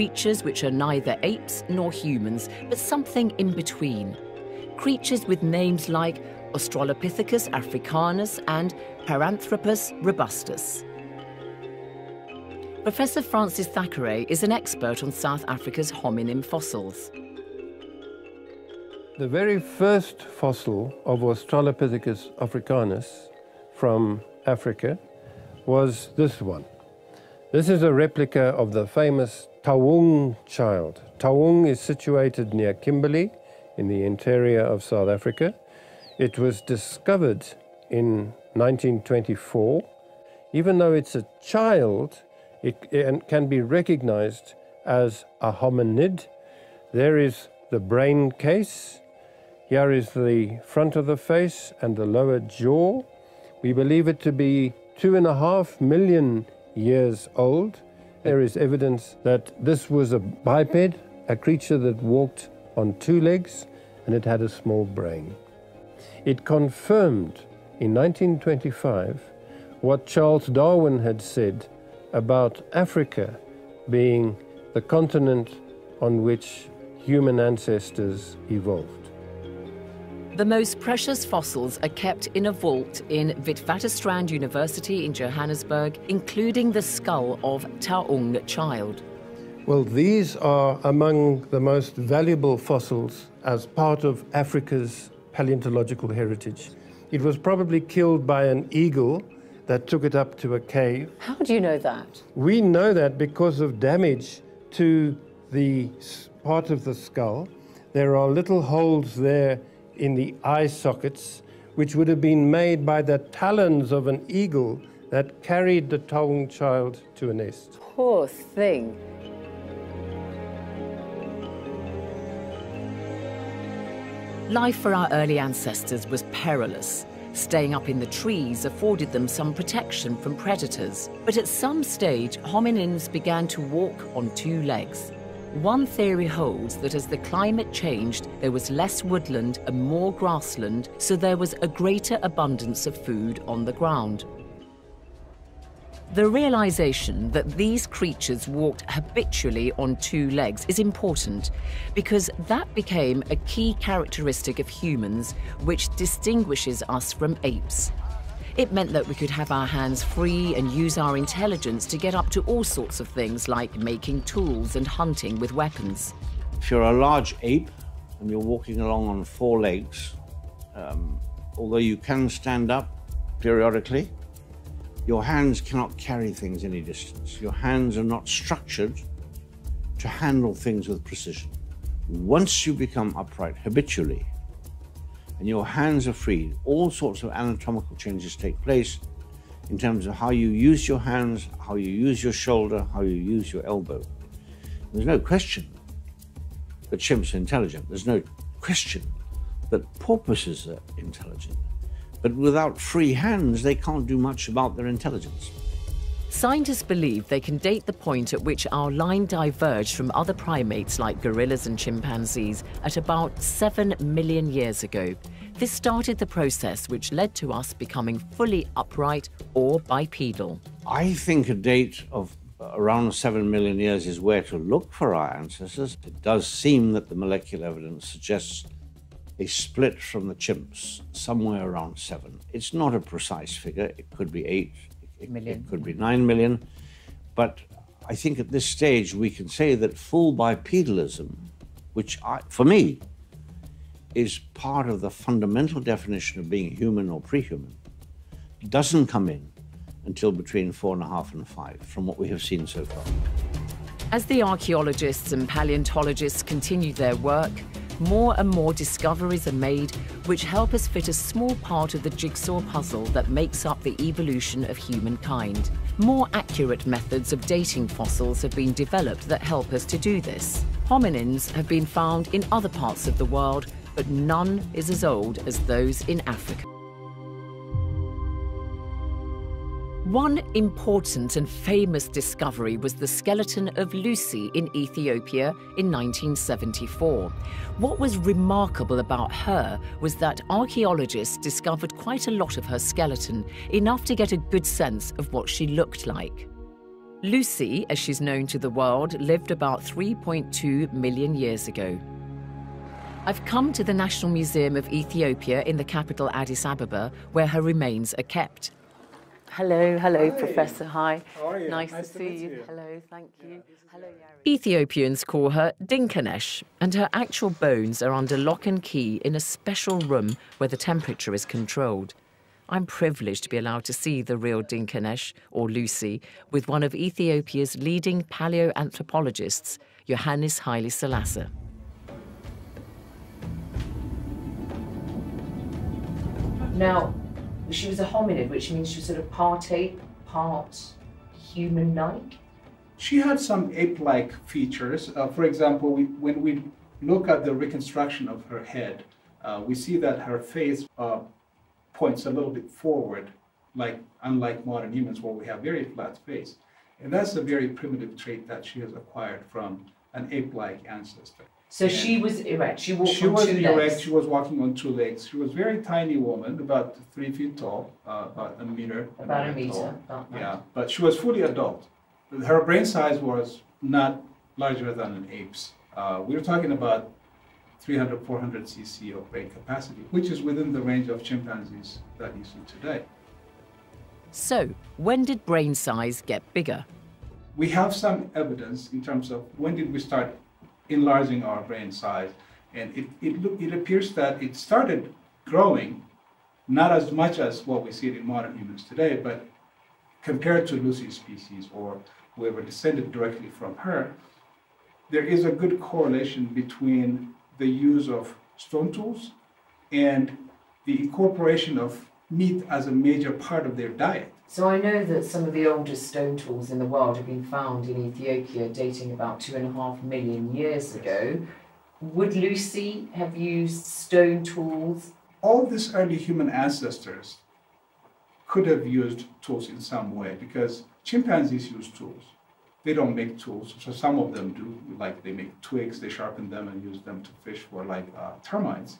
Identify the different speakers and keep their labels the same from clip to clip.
Speaker 1: creatures which are neither apes nor humans, but something in between. Creatures with names like Australopithecus africanus and Paranthropus robustus. Professor Francis Thackeray is an expert on South Africa's hominin fossils.
Speaker 2: The very first fossil of Australopithecus africanus from Africa was this one. This is a replica of the famous Taung child. Taung is situated near Kimberley in the interior of South Africa. It was discovered in 1924. Even though it's a child, it, it can be recognized as a hominid. There is the brain case. Here is the front of the face and the lower jaw. We believe it to be two and a half million years old. There is evidence that this was a biped, a creature that walked on two legs, and it had a small brain. It confirmed in 1925 what Charles Darwin had said about Africa being the continent on which human ancestors evolved.
Speaker 1: The most precious fossils are kept in a vault in Witwatersrand University in Johannesburg, including the skull of Taung child.
Speaker 2: Well, these are among the most valuable fossils as part of Africa's paleontological heritage. It was probably killed by an eagle that took it up to a cave.
Speaker 1: How do you know that?
Speaker 2: We know that because of damage to the part of the skull. There are little holes there in the eye sockets, which would have been made by the talons of an eagle that carried the Taung child to a nest.
Speaker 1: Poor thing. Life for our early ancestors was perilous. Staying up in the trees afforded them some protection from predators. But at some stage, hominins began to walk on two legs. One theory holds that as the climate changed, there was less woodland and more grassland, so there was a greater abundance of food on the ground. The realization that these creatures walked habitually on two legs is important because that became a key characteristic of humans which distinguishes us from apes. It meant that we could have our hands free and use our intelligence to get up to all sorts of things like making tools and hunting with weapons.
Speaker 3: If you're a large ape and you're walking along on four legs, um, although you can stand up periodically, your hands cannot carry things any distance. Your hands are not structured to handle things with precision. Once you become upright habitually, and your hands are freed, all sorts of anatomical changes take place in terms of how you use your hands, how you use your shoulder, how you use your elbow. There's no question that chimps are intelligent. There's no question that porpoises are intelligent. But without free hands, they can't do much about their intelligence.
Speaker 1: Scientists believe they can date the point at which our line diverged from other primates like gorillas and chimpanzees at about 7 million years ago. This started the process which led to us becoming fully upright or bipedal.
Speaker 3: I think a date of around 7 million years is where to look for our ancestors. It does seem that the molecular evidence suggests a split from the chimps somewhere around 7. It's not a precise figure, it could be 8, it, it could be 9 million. But I think at this stage we can say that full bipedalism, which I, for me is part of the fundamental definition of being human or pre-human, doesn't come in until between four and a half and five, from what we have seen so far.
Speaker 1: As the archaeologists and paleontologists continue their work, more and more discoveries are made which help us fit a small part of the jigsaw puzzle that makes up the evolution of humankind. More accurate methods of dating fossils have been developed that help us to do this. Hominins have been found in other parts of the world, but none is as old as those in Africa. One important and famous discovery was the skeleton of Lucy in Ethiopia in 1974. What was remarkable about her was that archaeologists discovered quite a lot of her skeleton, enough to get a good sense of what she looked like. Lucy, as she's known to the world, lived about 3.2 million years ago. I've come to the National Museum of Ethiopia in the capital Addis Ababa, where her remains are kept. Hello, hello, Hi. Professor. Hi.
Speaker 4: How are you?
Speaker 1: Nice, nice to, see you. you. Hello, thank you. Yeah, hello, Yari. Ethiopians call her Dinkinesh, and her actual bones are under lock and key in a special room where the temperature is controlled. I'm privileged to be allowed to see the real Dinkinesh, or Lucy, with one of Ethiopia's leading paleoanthropologists, Yohannes Haile Selassie. Now, she was a hominid, which means she was sort of part ape, part human-like.
Speaker 4: She had some ape-like features. Uh, for example, we, when we look at the reconstruction of her head, uh, we see that her face uh, points a little bit forward, like unlike modern humans where we have very flat face. And that's a very primitive trait that she has acquired from an ape-like ancestor.
Speaker 1: So and she was erect. She walked
Speaker 4: she
Speaker 1: on
Speaker 4: was
Speaker 1: two
Speaker 4: erect.
Speaker 1: legs.
Speaker 4: She was walking on two legs. She was a very tiny woman, about three feet tall, uh, about a meter.
Speaker 1: About a meter.
Speaker 4: yeah, but she was fully adult. Her brain size was not larger than an ape's. Uh, we were talking about 300, 400 cc of brain capacity, which is within the range of chimpanzees that you see today.
Speaker 1: So, when did brain size get bigger?
Speaker 4: We have some evidence in terms of when did we start enlarging our brain size. And it, it, it appears that it started growing, not as much as what we see in modern humans today, but compared to Lucy's species or whoever descended directly from her, there is a good correlation between the use of stone tools and the incorporation of meat as a major part of their diet.
Speaker 1: So I know that some of the oldest stone tools in the world have been found in Ethiopia dating about two and a half million years ago. Would Lucy have used stone tools?
Speaker 4: All these early human ancestors could have used tools in some way because chimpanzees use tools. They don't make tools, so some of them do, like they make twigs, they sharpen them and use them to fish for like uh, termites.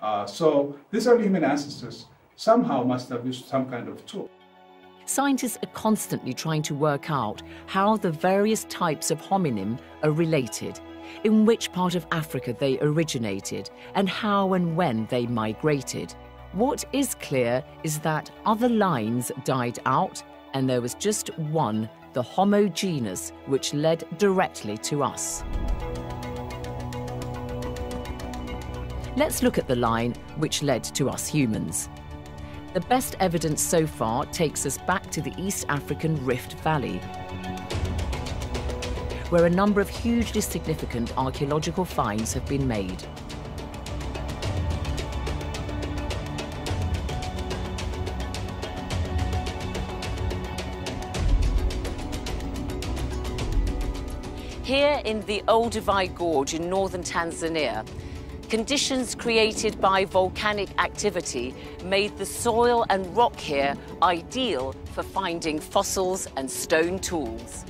Speaker 4: Uh, so these early human ancestors somehow must have used some kind of tool.
Speaker 1: Scientists are constantly trying to work out how the various types of hominin are related, in which part of Africa they originated, and how and when they migrated. What is clear is that other lines died out, and there was just one, the Homo genus, which led directly to us. Let's look at the line which led to us humans. The best evidence so far takes us back to the East African Rift Valley, where a number of hugely significant archaeological finds have been made. Here in the Olduvai Gorge in northern Tanzania, Conditions created by volcanic activity made the soil and rock here ideal for finding fossils and stone tools.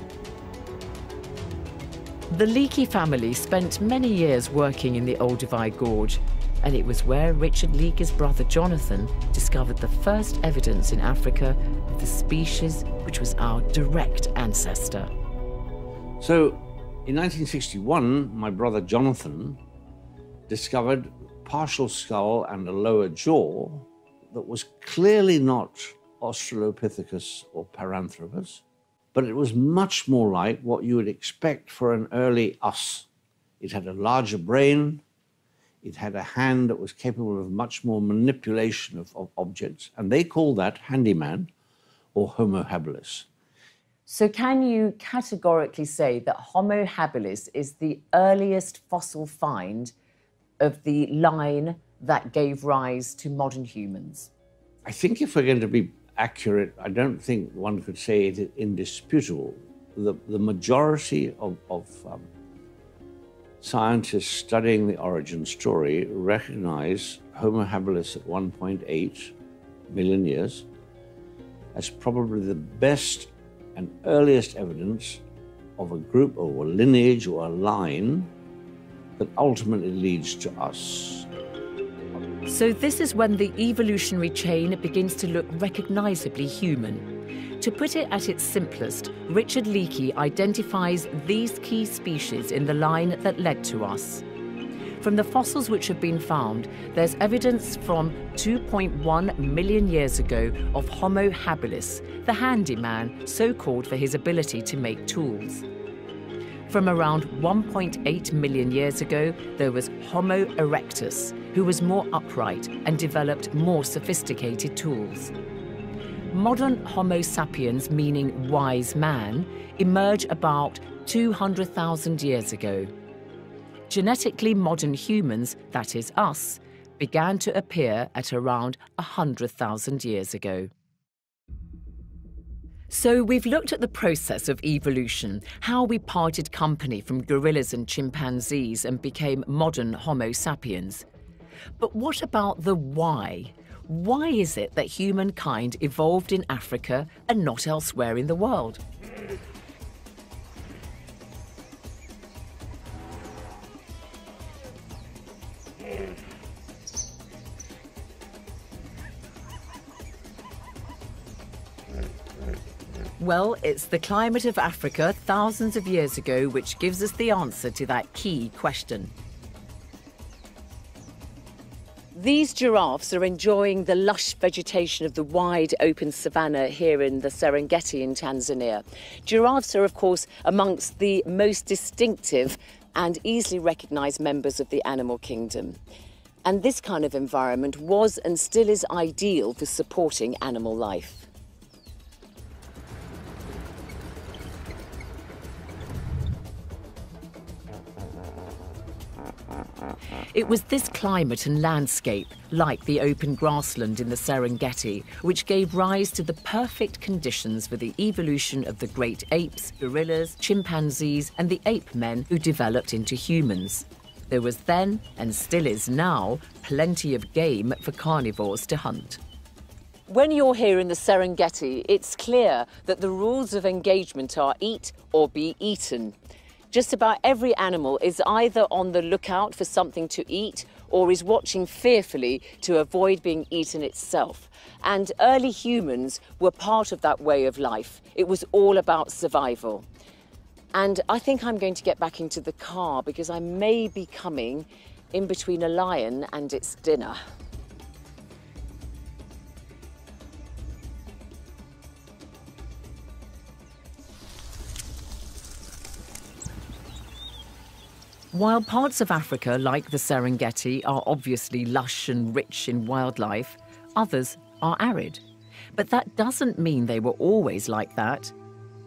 Speaker 1: The Leakey family spent many years working in the Olduvai Gorge, and it was where Richard Leakey's brother Jonathan discovered the first evidence in Africa of the species which was our direct ancestor.
Speaker 3: So, in 1961, my brother Jonathan discovered partial skull and a lower jaw that was clearly not Australopithecus or Paranthropus, but it was much more like what you would expect for an early us. It had a larger brain, it had a hand that was capable of much more manipulation of, of objects, and they call that handyman or Homo habilis.
Speaker 1: So, can you categorically say that Homo habilis is the earliest fossil find of the line that gave rise to modern humans?
Speaker 3: I think if we're going to be accurate, I don't think one could say it is indisputable. The, the majority of, of um, scientists studying the origin story recognize Homo habilis at 1.8 million years as probably the best and earliest evidence of a group or a lineage or a line that ultimately leads to us.
Speaker 1: So, this is when the evolutionary chain begins to look recognizably human. To put it at its simplest, Richard Leakey identifies these key species in the line that led to us. From the fossils which have been found, there's evidence from 2.1 million years ago of Homo habilis, the handyman, so called for his ability to make tools. From around 1.8 million years ago, there was Homo erectus, who was more upright and developed more sophisticated tools. Modern Homo sapiens, meaning wise man, emerge about 200,000 years ago genetically modern humans, that is us, began to appear at around 100,000 years ago. So we've looked at the process of evolution, how we parted company from gorillas and chimpanzees and became modern Homo sapiens. But what about the why? Why is it that humankind evolved in Africa and not elsewhere in the world? Well, it's the climate of Africa thousands of years ago which gives us the answer to that key question. These giraffes are enjoying the lush vegetation of the wide open savanna here in the Serengeti in Tanzania. Giraffes are, of course, amongst the most distinctive and easily recognised members of the animal kingdom. And this kind of environment was and still is ideal for supporting animal life. It was this climate and landscape, like the open grassland in the Serengeti, which gave rise to the perfect conditions for the evolution of the great apes, gorillas, chimpanzees, and the ape men who developed into humans. There was then, and still is now, plenty of game for carnivores to hunt. When you're here in the Serengeti, it's clear that the rules of engagement are eat or be eaten. Just about every animal is either on the lookout for something to eat or is watching fearfully to avoid being eaten itself. And early humans were part of that way of life. It was all about survival. And I think I'm going to get back into the car because I may be coming in between a lion and its dinner. While parts of Africa, like the Serengeti, are obviously lush and rich in wildlife, others are arid. But that doesn't mean they were always like that.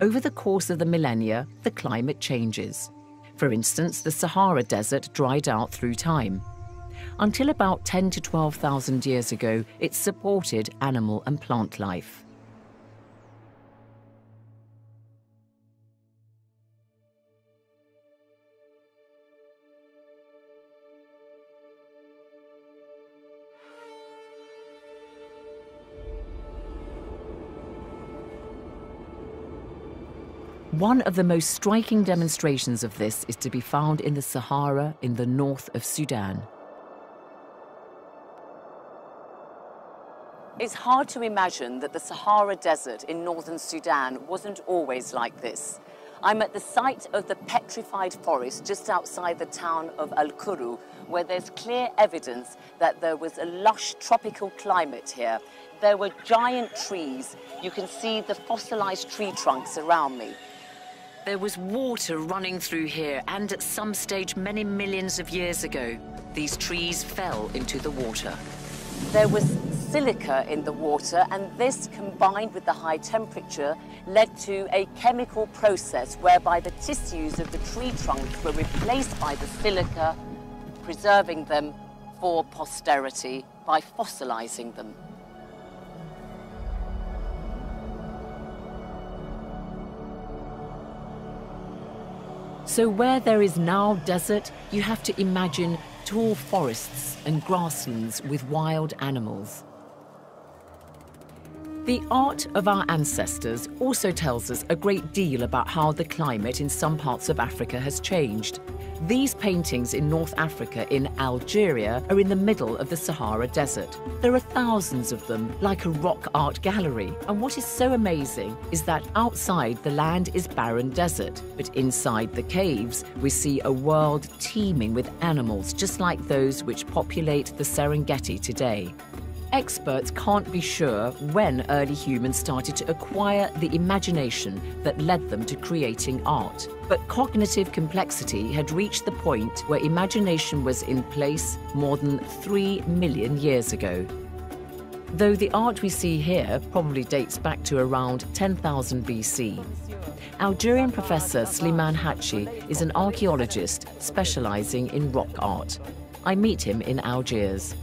Speaker 1: Over the course of the millennia, the climate changes. For instance, the Sahara Desert dried out through time. Until about 10 to 12,000 years ago, it supported animal and plant life. One of the most striking demonstrations of this is to be found in the Sahara in the north of Sudan. It's hard to imagine that the Sahara Desert in northern Sudan wasn't always like this. I'm at the site of the petrified forest just outside the town of Al Kuru, where there's clear evidence that there was a lush tropical climate here. There were giant trees. You can see the fossilized tree trunks around me. There was water running through here, and at some stage many millions of years ago, these trees fell into the water. There was silica in the water, and this, combined with the high temperature, led to a chemical process whereby the tissues of the tree trunks were replaced by the silica, preserving them for posterity by fossilizing them. So where there is now desert, you have to imagine tall forests and grasslands with wild animals. The art of our ancestors also tells us a great deal about how the climate in some parts of Africa has changed. These paintings in North Africa, in Algeria, are in the middle of the Sahara Desert. There are thousands of them, like a rock art gallery. And what is so amazing is that outside the land is barren desert, but inside the caves, we see a world teeming with animals just like those which populate the Serengeti today experts can't be sure when early humans started to acquire the imagination that led them to creating art. But cognitive complexity had reached the point where imagination was in place more than three million years ago. Though the art we see here probably dates back to around 10,000 BC. Algerian professor Slimane Hachi is an archaeologist specializing in rock art. I meet him in Algiers.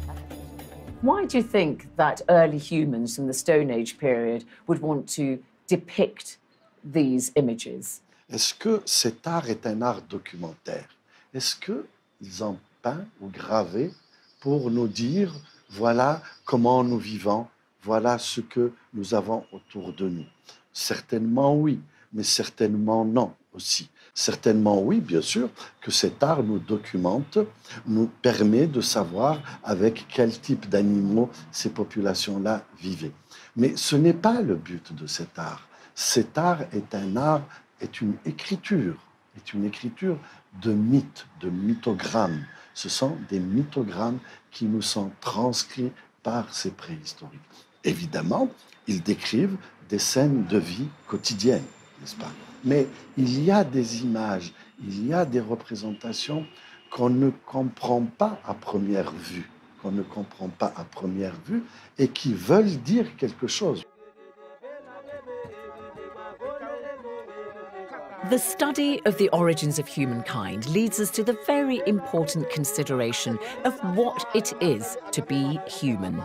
Speaker 1: Why do you think that early humans in the Stone Age period would want to depict these images?
Speaker 5: Est-ce que cet art est un art documentaire? Est-ce qu'ils ont peint ou gravé pour nous dire voilà comment nous vivons, voilà ce que nous avons autour de nous? Certainement oui, mais certainement non aussi. Certainement oui, bien sûr, que cet art nous documente, nous permet de savoir avec quel type d'animaux ces populations-là vivaient. Mais ce n'est pas le but de cet art. Cet art est un art, est une écriture, est une écriture de mythes, de mythogrammes. Ce sont des mythogrammes qui nous sont transcrits par ces préhistoriques. Évidemment, ils décrivent des scènes de vie quotidienne, n'est-ce pas? Mais il y a des images, il y a des représentations qu'on ne comprend pas à première vue, qu'on ne comprend pas à première vue et qui veulent dire quelque chose.
Speaker 1: The study of the origins of humankind leads us to the very important consideration of what it is to be human.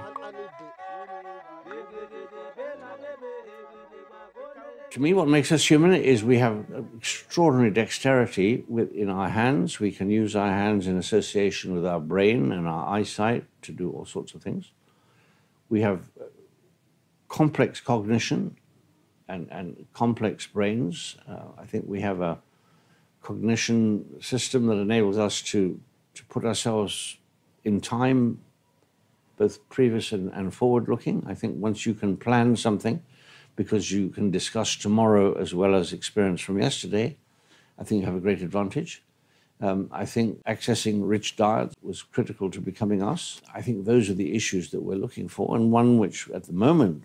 Speaker 3: To me, what makes us human is we have extraordinary dexterity in our hands. We can use our hands in association with our brain and our eyesight to do all sorts of things. We have uh, complex cognition and, and complex brains. Uh, I think we have a cognition system that enables us to, to put ourselves in time, both previous and, and forward looking. I think once you can plan something, because you can discuss tomorrow as well as experience from yesterday, I think you have a great advantage. Um, I think accessing rich diets was critical to becoming us. I think those are the issues that we're looking for, and one which at the moment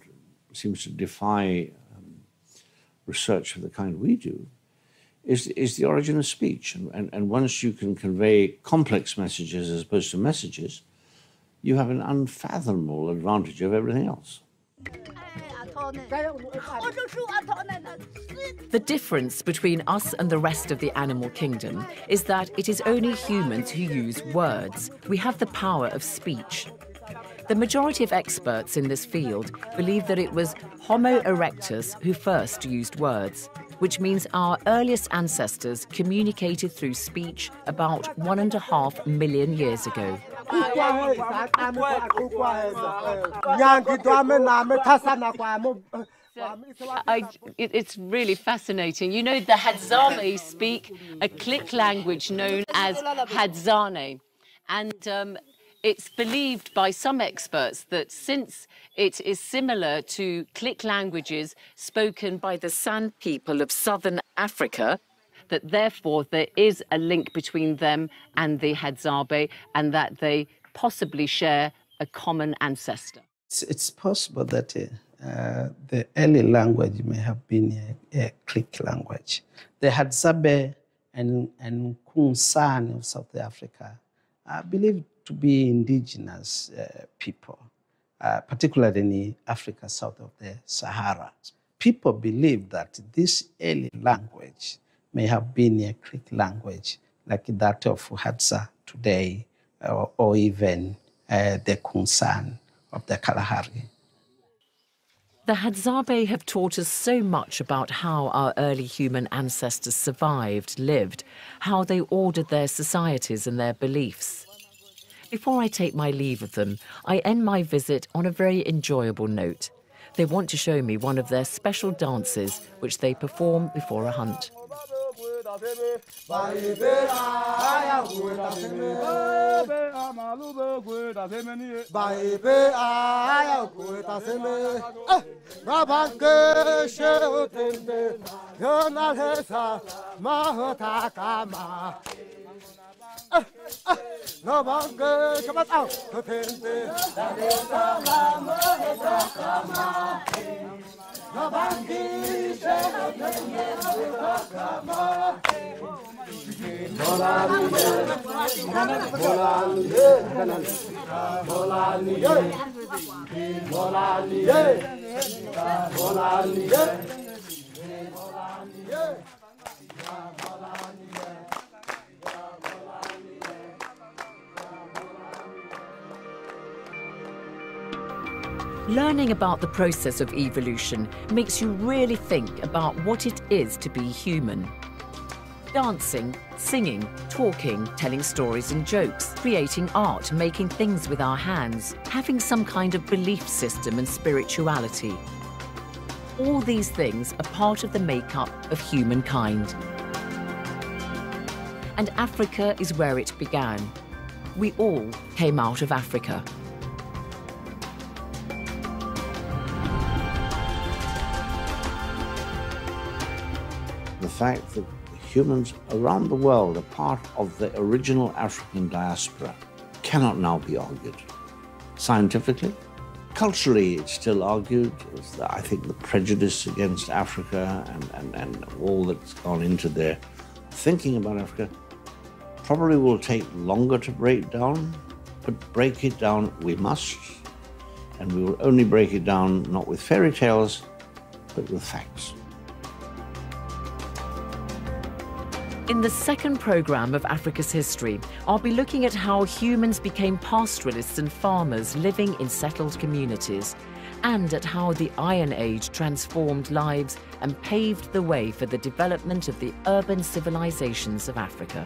Speaker 3: seems to defy um, research of the kind we do is, is the origin of speech. And, and, and once you can convey complex messages as opposed to messages, you have an unfathomable advantage of everything else.
Speaker 1: The difference between us and the rest of the animal kingdom is that it is only humans who use words. We have the power of speech. The majority of experts in this field believe that it was Homo erectus who first used words, which means our earliest ancestors communicated through speech about one and a half million years ago.
Speaker 6: I, it, it's really fascinating. You know, the Hadzabe speak a click language known as Hadzane. And um, it's believed by some experts that since it is similar to click languages spoken by the San people of southern Africa, that therefore there is a link between them and the Hadzabe and that they possibly share a common ancestor.
Speaker 7: It's, it's possible that uh, the early language may have been a, a click language. The Hadzabe and, and Kunsan of South Africa are believed to be indigenous uh, people, uh, particularly in Africa south of the Sahara. People believe that this early language may have been a click language like that of Hadza today, or, or even uh, the Kunsan of the Kalahari.
Speaker 1: The Hadzabe have taught us so much about how our early human ancestors survived, lived, how they ordered their societies and their beliefs. Before I take my leave of them, I end my visit on a very enjoyable note. They want to show me one of their special dances which they perform before a hunt.
Speaker 8: Baibe aya kuita seme Rabanke sheutende Yona lesa mahota kama Rabanke kamat au Tende Rabanke sheutende kama
Speaker 1: Learning about the process of evolution makes you really think about what it is to be human. Dancing, singing, talking, telling stories and jokes, creating art, making things with our hands, having some kind of belief system and spirituality. All these things are part of the makeup of humankind. And Africa is where it began. We all came out of Africa.
Speaker 3: Fact that humans around the world are part of the original African diaspora cannot now be argued. Scientifically, culturally, it's still argued. The- I think the prejudice against Africa and, and, and all that's gone into their thinking about Africa probably will take longer to break down, but break it down we must. And we will only break it down not with fairy tales, but with facts.
Speaker 1: In the second programme of Africa's history, I'll be looking at how humans became pastoralists and farmers living in settled communities, and at how the Iron Age transformed lives and paved the way for the development of the urban civilizations of Africa.